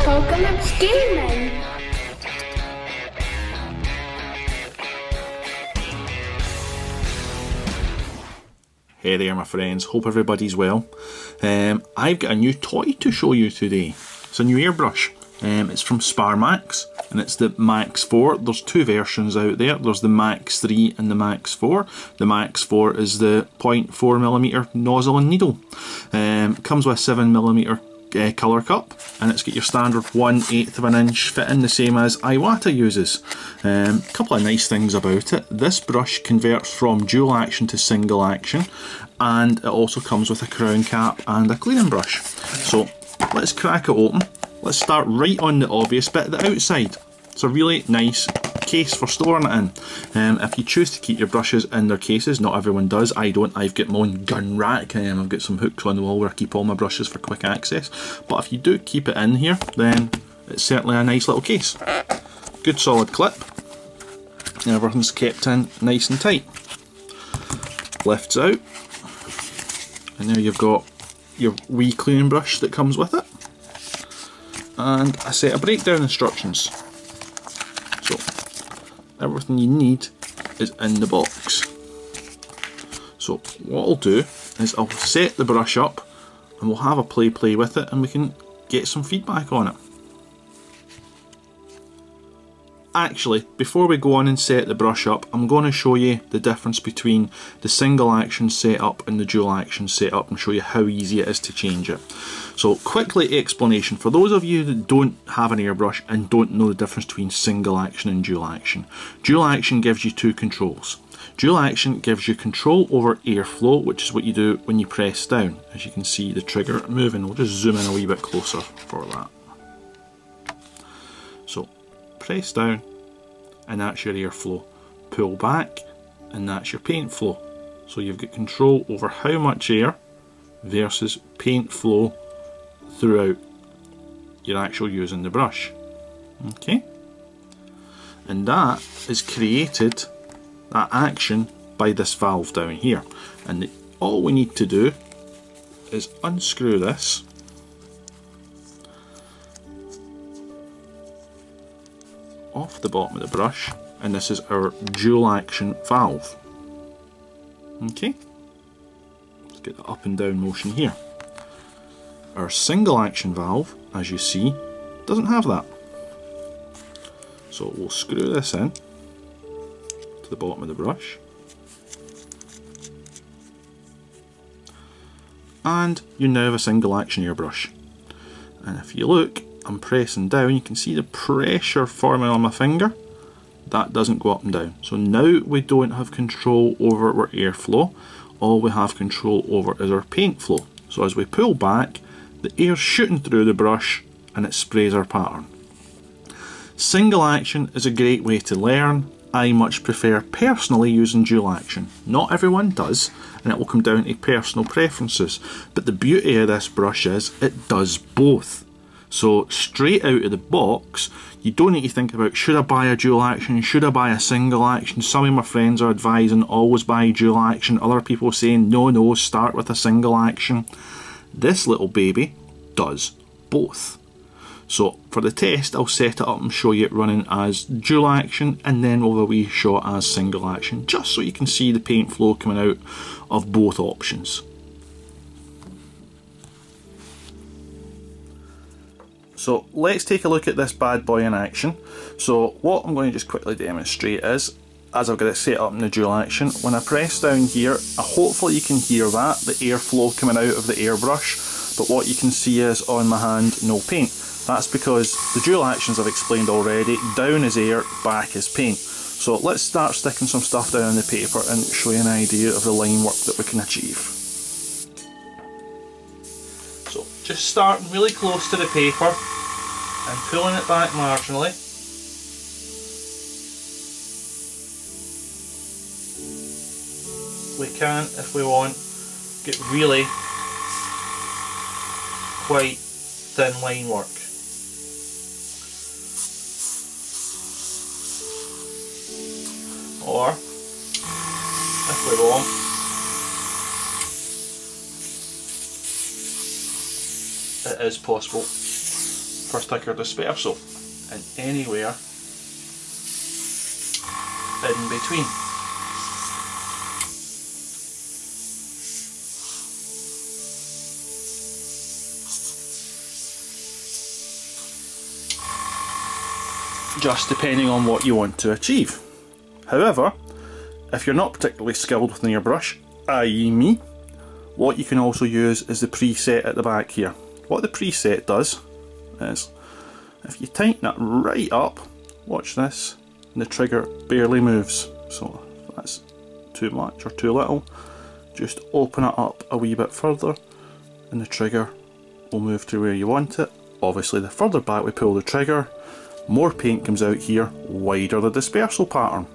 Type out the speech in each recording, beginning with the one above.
Apocalypse Gaming. Hey there my friends, hope everybody's well. Um, I've got a new toy to show you today. It's a new airbrush. Um, it's from Sparmax and it's the Max 4. There's two versions out there. There's the Max 3 and the Max 4. The Max 4 is the 0.4mm nozzle and needle. Um, comes with 7mm uh, colour cup and it's got your standard 1 8th of an inch fitting the same as Iwata uses. A um, couple of nice things about it. This brush converts from dual action to single action and it also comes with a crown cap and a cleaning brush. So let's crack it open Let's start right on the obvious bit, the outside. It's a really nice case for storing it in. Um, if you choose to keep your brushes in their cases, not everyone does, I don't, I've got my own gun rack, um, I've got some hooks on the wall where I keep all my brushes for quick access, but if you do keep it in here, then it's certainly a nice little case. Good solid clip, everything's kept in nice and tight. Lifts out, and there you've got your wee cleaning brush that comes with it and a set of breakdown instructions. Everything you need is in the box. So what I'll do is I'll set the brush up and we'll have a play play with it and we can get some feedback on it. Actually, before we go on and set the brush up, I'm going to show you the difference between the single action setup and the dual action setup and show you how easy it is to change it. So quickly explanation, for those of you that don't have an airbrush and don't know the difference between single action and dual action. Dual action gives you two controls. Dual action gives you control over airflow, which is what you do when you press down. As you can see the trigger moving, we'll just zoom in a wee bit closer for that. So press down and that's your airflow. Pull back and that's your paint flow. So you've got control over how much air versus paint flow throughout your actual using the brush. Okay? And that is created, that action, by this valve down here. And all we need to do is unscrew this off the bottom of the brush and this is our dual action valve. Okay, let's get the up and down motion here. Our single action valve, as you see, doesn't have that. So we'll screw this in to the bottom of the brush. And you now have a single action airbrush. And if you look, I'm pressing down, you can see the pressure forming on my finger. That doesn't go up and down. So now we don't have control over our airflow. All we have control over is our paint flow. So as we pull back, the air's shooting through the brush and it sprays our pattern. Single action is a great way to learn. I much prefer personally using dual action. Not everyone does, and it will come down to personal preferences. But the beauty of this brush is it does both. So straight out of the box, you don't need to think about should I buy a dual action, should I buy a single action. Some of my friends are advising always buy dual action, other people saying no, no, start with a single action. This little baby does both. So for the test, I'll set it up and show you it running as dual action and then we'll wee shot as single action, just so you can see the paint flow coming out of both options. So let's take a look at this bad boy in action. So what I'm going to just quickly demonstrate is, as I've got it set up in the dual action, when I press down here, hopefully you can hear that, the airflow coming out of the airbrush, but what you can see is on my hand, no paint. That's because the dual actions I've explained already, down is air, back is paint. So let's start sticking some stuff down on the paper and show you an idea of the line work that we can achieve. Just starting really close to the paper and pulling it back marginally. We can, if we want, get really quite thin line work. Or, if we want, it is possible for thicker dispersal and anywhere in between. Just depending on what you want to achieve. However, if you're not particularly skilled with your brush, i.e. me, what you can also use is the preset at the back here. What the preset does is, if you tighten it right up, watch this, and the trigger barely moves. So that's too much or too little, just open it up a wee bit further and the trigger will move to where you want it. Obviously the further back we pull the trigger, more paint comes out here, wider the dispersal pattern.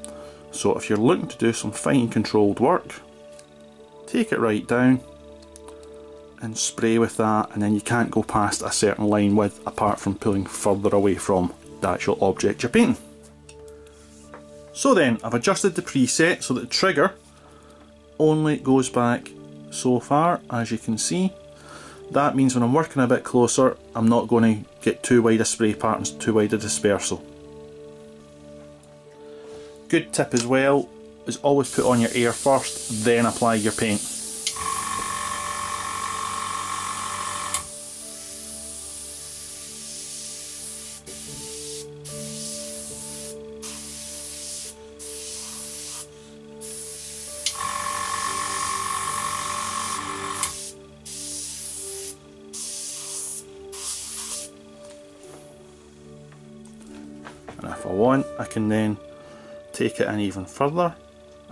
So if you're looking to do some fine controlled work, take it right down and spray with that and then you can't go past a certain line width apart from pulling further away from the actual object you're painting. So then, I've adjusted the preset so that the trigger only goes back so far, as you can see. That means when I'm working a bit closer, I'm not going to get too wide a spray pattern, too wide a dispersal. Good tip as well is always put on your air first, then apply your paint. Want I can then take it in even further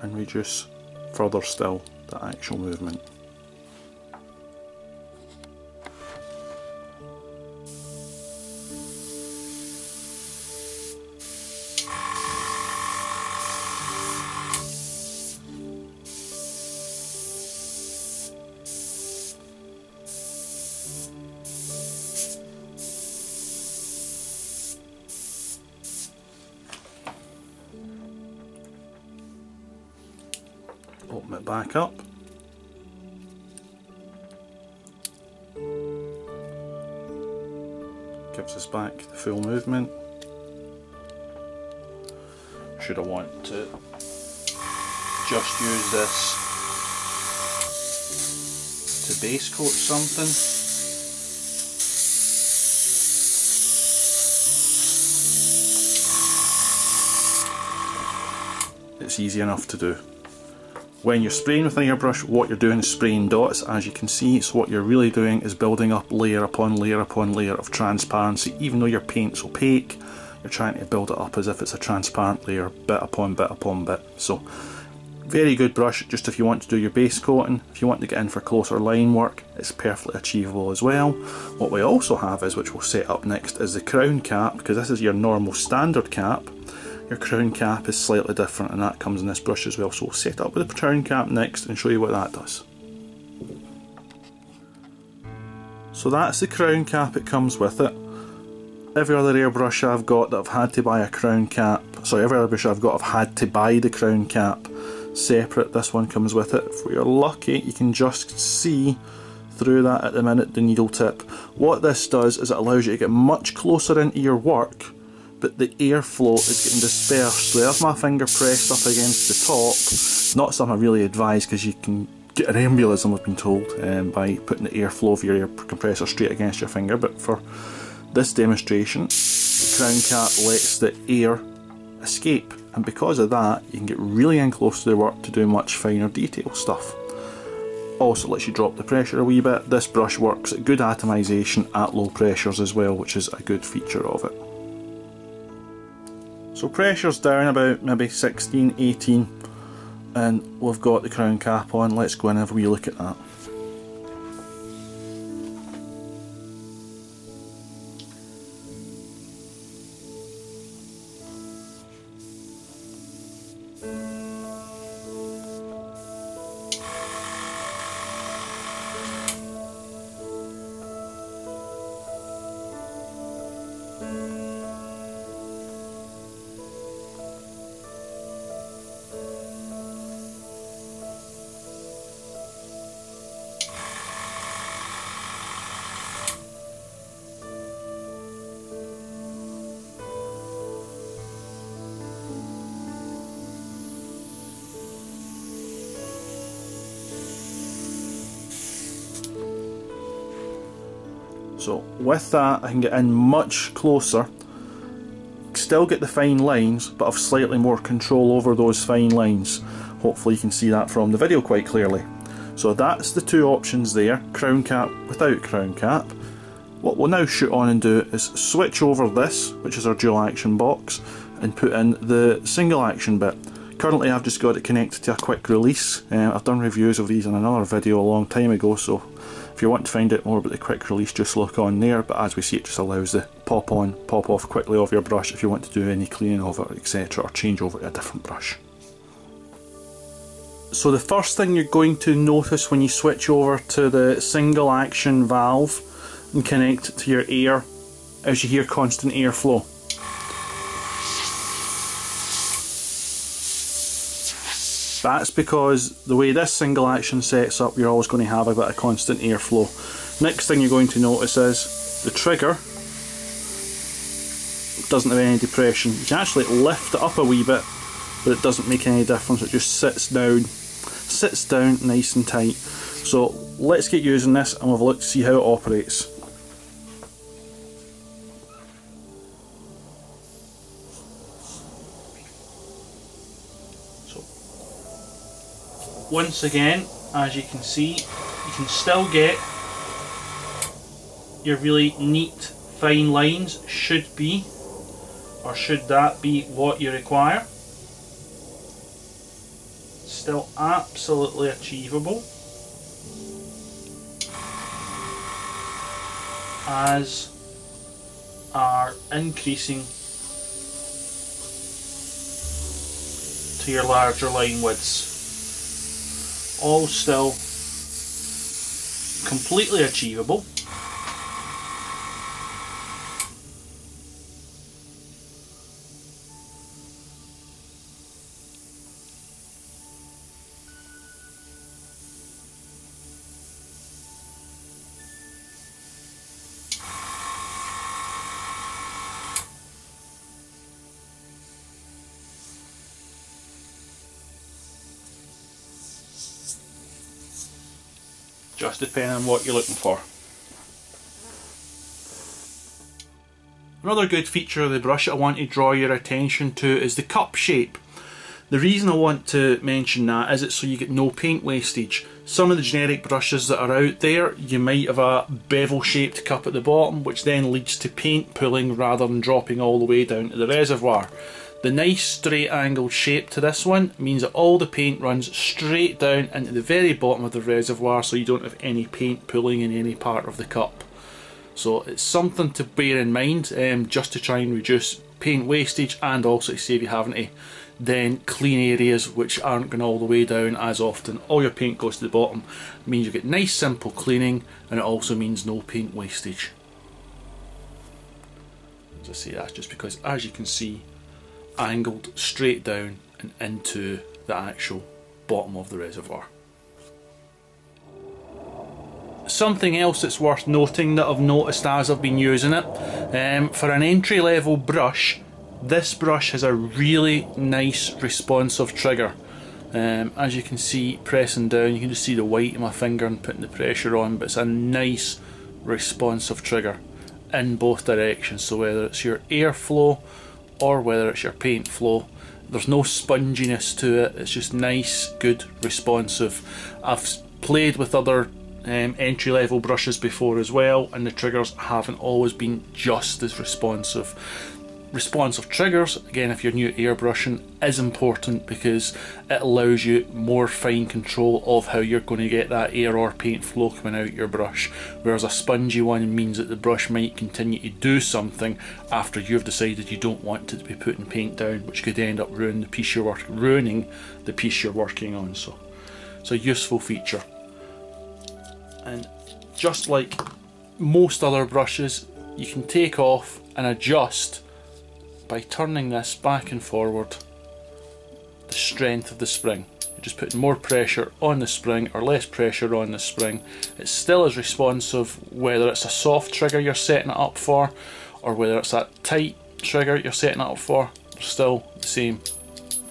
and reduce further still the actual movement. Back up. Gives us back the full movement. Should I want to just use this to base coat something it's easy enough to do. When you're spraying with an airbrush, what you're doing is spraying dots, as you can see, so what you're really doing is building up layer upon layer upon layer of transparency. Even though your paint's opaque, you're trying to build it up as if it's a transparent layer, bit upon bit upon bit. So, very good brush, just if you want to do your base coating, if you want to get in for closer line work, it's perfectly achievable as well. What we also have is, which we'll set up next, is the crown cap, because this is your normal standard cap, your crown cap is slightly different and that comes in this brush as well. So we'll set up with the crown cap next and show you what that does. So that's the crown cap, it comes with it. Every other airbrush I've got that I've had to buy a crown cap, sorry, every airbrush I've got I've had to buy the crown cap separate, this one comes with it. If you're lucky you can just see through that at the minute, the needle tip. What this does is it allows you to get much closer into your work but the airflow is getting dispersed. So there's my finger pressed up against the top. Not something I really advise because you can get an embolism, I've been told, um, by putting the airflow of your air compressor straight against your finger. But for this demonstration, the crown cap lets the air escape. And because of that, you can get really in close to the work to do much finer detail stuff. Also lets you drop the pressure a wee bit. This brush works at good atomization at low pressures as well, which is a good feature of it. So pressure's down about maybe 16, 18 and we've got the crown cap on. Let's go and have a wee look at that. So with that I can get in much closer, still get the fine lines but I've slightly more control over those fine lines. Hopefully you can see that from the video quite clearly. So that's the two options there, crown cap without crown cap. What we'll now shoot on and do is switch over this, which is our dual action box, and put in the single action bit. Currently I've just got it connected to a quick release. Uh, I've done reviews of these in another video a long time ago, so if you want to find out more about the quick release just look on there, but as we see it just allows the pop on, pop off quickly of your brush if you want to do any cleaning of it, etc. or change over to a different brush. So the first thing you're going to notice when you switch over to the single action valve and connect to your air is you hear constant airflow. That's because the way this single action sets up you're always going to have a bit of constant airflow. Next thing you're going to notice is the trigger doesn't have any depression. You can actually lift it up a wee bit but it doesn't make any difference, it just sits down sits down nice and tight. So let's get using this and we'll have a look to see how it operates. Once again, as you can see, you can still get your really neat fine lines should be or should that be what you require. Still absolutely achievable. As are increasing to your larger line widths all still completely achievable just depending on what you're looking for. Another good feature of the brush I want to draw your attention to is the cup shape. The reason I want to mention that is it's so you get no paint wastage. Some of the generic brushes that are out there, you might have a bevel shaped cup at the bottom which then leads to paint pooling rather than dropping all the way down to the reservoir. The nice straight angled shape to this one means that all the paint runs straight down into the very bottom of the reservoir so you don't have any paint pooling in any part of the cup. So it's something to bear in mind um, just to try and reduce paint wastage and also to save you having to then clean areas which aren't going all the way down as often. All your paint goes to the bottom. It means you get nice simple cleaning and it also means no paint wastage. As I say that's just because as you can see angled straight down and into the actual bottom of the reservoir. Something else that's worth noting that I've noticed as I've been using it, um, for an entry level brush, this brush has a really nice responsive trigger. Um, as you can see pressing down you can just see the white of my finger and putting the pressure on but it's a nice responsive trigger in both directions so whether it's your airflow or whether it's your paint flow. There's no sponginess to it, it's just nice, good, responsive. I've played with other um, entry level brushes before as well and the triggers haven't always been just as responsive responsive triggers, again if you're new airbrushing, is important because it allows you more fine control of how you're going to get that air or paint flow coming out your brush. Whereas a spongy one means that the brush might continue to do something after you've decided you don't want it to be putting paint down, which could end up ruining the piece you're ruining the piece you're working on. So it's a useful feature. And just like most other brushes, you can take off and adjust by turning this back and forward the strength of the spring. You're just putting more pressure on the spring or less pressure on the spring. It's still as responsive whether it's a soft trigger you're setting it up for or whether it's that tight trigger you're setting it up for. Still the same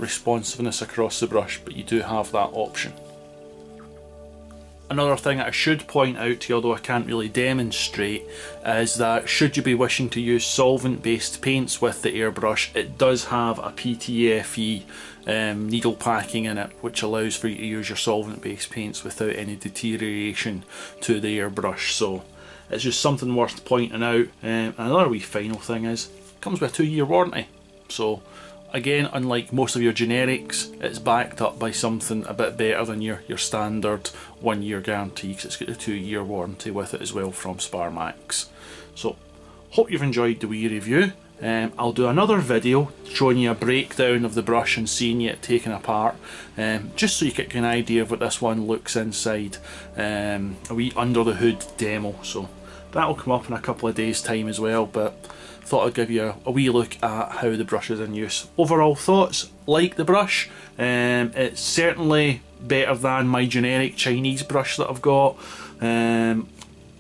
responsiveness across the brush but you do have that option. Another thing I should point out to you, although I can't really demonstrate, is that should you be wishing to use solvent-based paints with the airbrush, it does have a PTFE um, needle packing in it, which allows for you to use your solvent-based paints without any deterioration to the airbrush. So it's just something worth pointing out. Um, another wee final thing is, it comes with a two-year warranty. So Again, unlike most of your generics, it's backed up by something a bit better than your, your standard one year guarantee because it's got a two year warranty with it as well from Sparmax. So, hope you've enjoyed the wee review. Um, I'll do another video showing you a breakdown of the brush and seeing it taken apart um, just so you get an idea of what this one looks inside um, a wee under the hood demo so that'll come up in a couple of days time as well but thought I'd give you a, wee look at how the brush is in use. Overall thoughts, like the brush, um, it's certainly better than my generic Chinese brush that I've got um,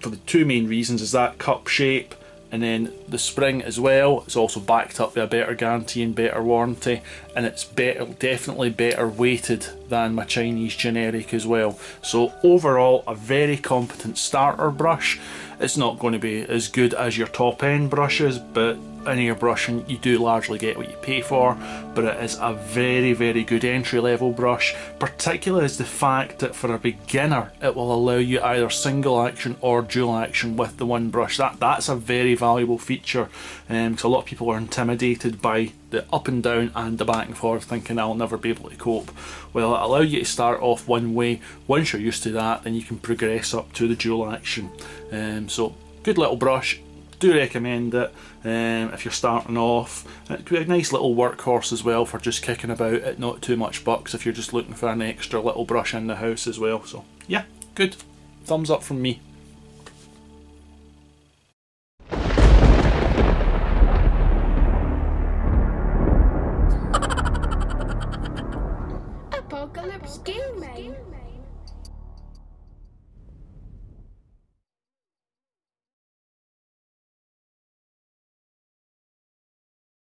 for the two main reasons is that cup shape and then the spring as well it's also backed up by a better guarantee and better warranty. And it's better definitely better weighted than my Chinese generic as well. So overall a very competent starter brush. It's not going to be as good as your top end brushes but in airbrushing you do largely get what you pay for but it is a very very good entry level brush particularly is the fact that for a beginner it will allow you either single action or dual action with the one brush. That that's a very valuable feature because um, a lot of people are intimidated by the up and down and the back and forth thinking I'll never be able to cope. Well it allows you to start off one way. Once you're used to that then you can progress up to the dual action. Um, so good little brush do recommend it um, if you're starting off. It'd be a nice little workhorse as well for just kicking about at not too much bucks if you're just looking for an extra little brush in the house as well. So yeah, good. Thumbs up from me.